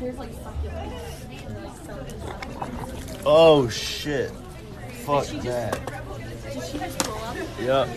there's like succulents. Oh shit. Fuck that. Did? Yep.